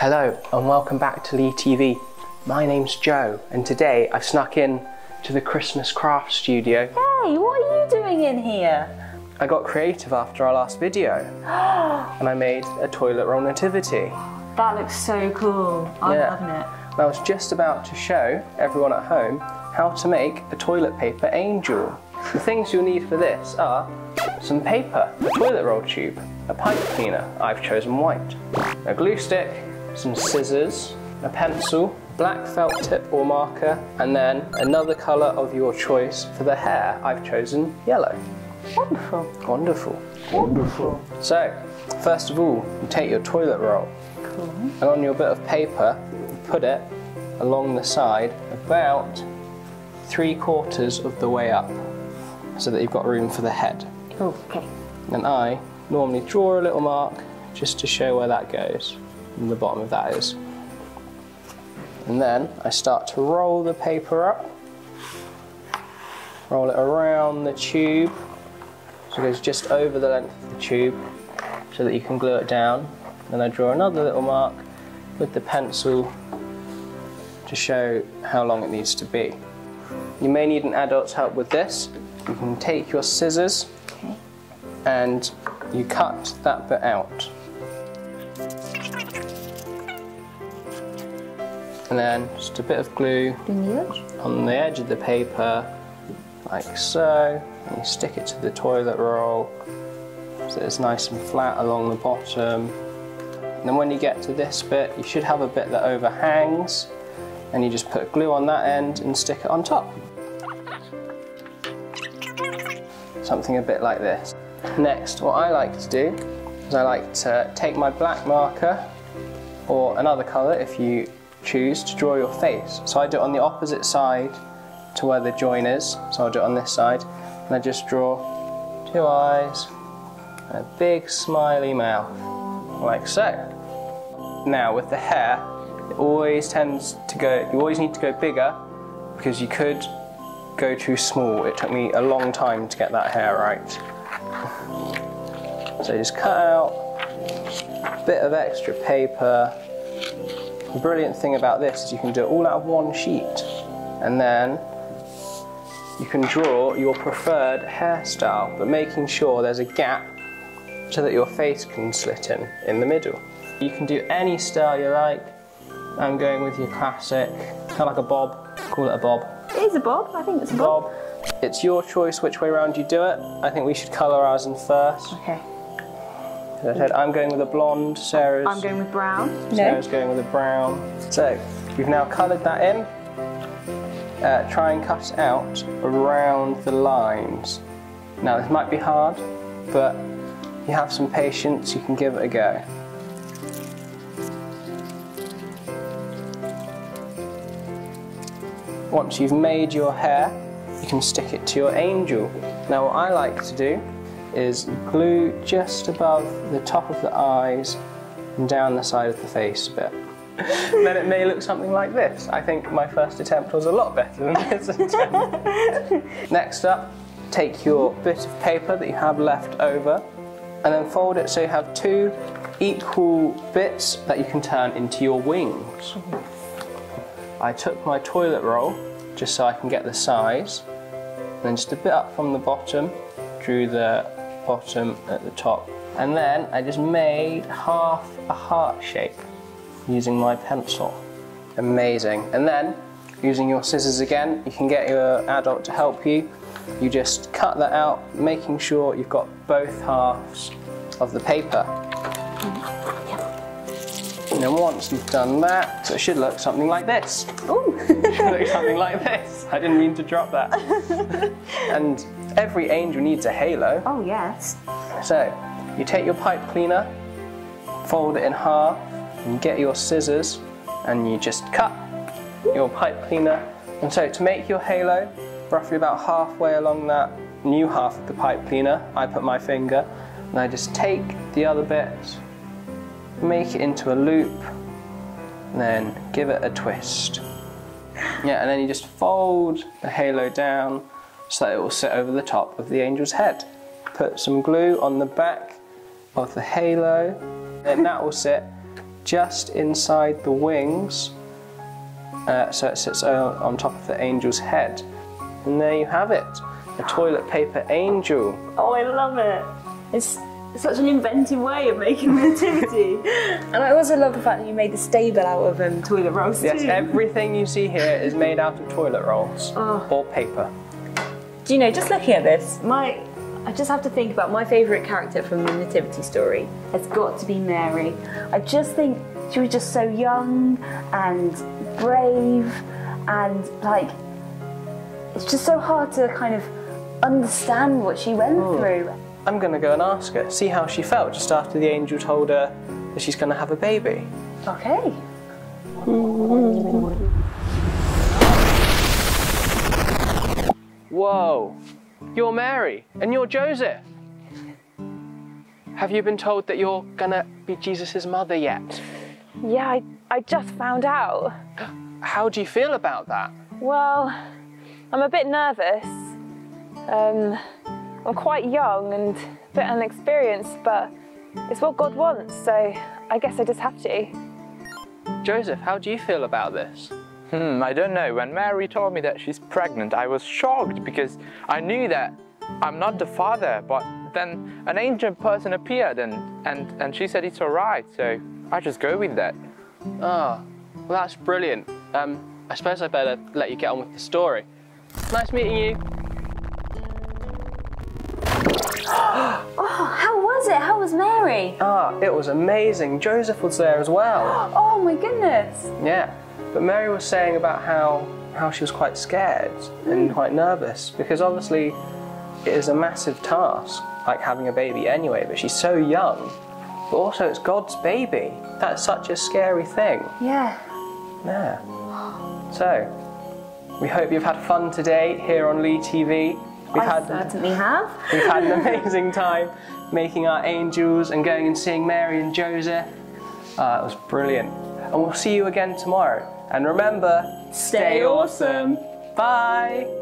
Hello and welcome back to Lee TV. My name's Joe and today I've snuck in to the Christmas craft studio. Hey, what are you doing in here? I got creative after our last video and I made a toilet roll nativity. That looks so cool. I'm Yeah. loving it. And I was just about to show everyone at home how to make a toilet paper angel. The things you'll need for this are some paper, a toilet roll tube, a pipe cleaner, I've chosen white, a glue stick, some scissors, a pencil, black felt tip or marker, and then another colour of your choice for the hair, I've chosen yellow. Wonderful. Wonderful. Wonderful. So, first of all, you take your toilet roll Cool. and on your bit of paper, you put it along the side about three quarters of the way up so that you've got room for the head. Okay. And I normally draw a little mark just to show where that goes and the bottom of that is. And then I start to roll the paper up, roll it around the tube so it goes just over the length of the tube so that you can glue it down. Then I draw another little mark with the pencil to show how long it needs to be. You may need an adult's help with this. You can take your scissors and you cut that bit out. And then just a bit of glue the edge? on the edge of the paper, like so. And you stick it to the toilet roll so it's nice and flat along the bottom. And then when you get to this bit, you should have a bit that overhangs, and you just put glue on that end and stick it on top. Something a bit like this. Next, what I like to do is I like to take my black marker or another colour if you choose to draw your face. So I do it on the opposite side to where the join is. So I'll do it on this side and I just draw two eyes and a big smiley mouth like so. Now with the hair, it always tends to go, you always need to go bigger because you could go too small. It took me a long time to get that hair right. So just cut out a bit of extra paper. The brilliant thing about this is you can do it all out of one sheet and then you can draw your preferred hairstyle but making sure there's a gap so that your face can slit in in the middle. You can do any style you like. I'm going with your classic, kind of like a bob, call it a bob. It is a bob. I think it's a bob. Bob. It's your choice which way around you do it. I think we should colour ours in first. Okay. As I said, I'm going with a blonde, Sarah's, I'm going with brown. Sarah's going with a brown. So, we've now coloured that in. Uh, try and cut it out around the lines. Now, this might be hard, but you have some patience, you can give it a go. Once you've made your hair, you can stick it to your angel. Now what I like to do is glue just above the top of the eyes and down the side of the face a bit. then it may look something like this. I think my first attempt was a lot better than this attempt. Next up, take your bit of paper that you have left over and then fold it so you have two equal bits that you can turn into your wings. I took my toilet roll just so I can get the size, and then just a bit up from the bottom, drew the bottom at the top, and then I just made half a heart shape using my pencil. Amazing. And then, using your scissors again, you can get your adult to help you. You just cut that out, making sure you've got both halves of the paper. And then once you've done that, so it should look something like this. Ooh. It should look something like this. I didn't mean to drop that. and every angel needs a halo. oh yes. So you take your pipe cleaner, fold it in half, and get your scissors, and you just cut your pipe cleaner. And so to make your halo, roughly about halfway along that new half of the pipe cleaner, I put my finger, and I just take the other bit, make it into a loop, and then give it a twist. Yeah, and then you just fold the halo down so that it will sit over the top of the angel's head. Put some glue on the back of the halo, and that will sit just inside the wings. Uh, so it sits on on top of the angel's head. And there you have it a toilet paper angel. Oh, I love it. It's such an inventive way of making a nativity. and I also love the fact that you made the stable out of um, toilet rolls Yes, too. everything you see here is made out of toilet rolls Oh. or paper. Do you know, just looking at this, my I just have to think about my favourite character from the Nativity story. It's got to be Mary. I just think she was just so young and brave and like it's just so hard to kind of understand what she went hmm. through. I'm going to go and ask her, see how she felt just after the angel told her that she's going to have a baby. Okay. Hmm. Whoa, you're Mary and you're Joseph. Have you been told that you're going to be Jesus' mother yet? Yeah, I, I just found out. How do you feel about that? Well, I'm a bit nervous. Um, I'm quite young and a bit unexperienced, but it's what God wants, so I guess I just have to. Joseph, how do you feel about this? Hmm, I don't know. When Mary told me that she's pregnant, I was shocked because I knew that I'm not the father, but then an angel person appeared and, and, and she said it's all right, so I just go with that. Ah, well, that's brilliant. Um, I suppose I better let you get on with the story. Nice meeting you. Oh, how was it? How was Mary? Ah, it was amazing. Joseph was there as well. Oh my goodness. Yeah, but Mary was saying about how how she was quite scared and quite nervous because obviously it is a massive task, like having a baby anyway. But she's so young, but also it's God's baby. That's such a scary thing. Yeah. Yeah. So, we hope you've had fun today here on Lee TV. We've I had certainly have. we've had an amazing time making our angels and going and seeing Mary and Joseph. Uh, it was brilliant. And we'll see you again tomorrow. And remember, Stay awesome. Bye.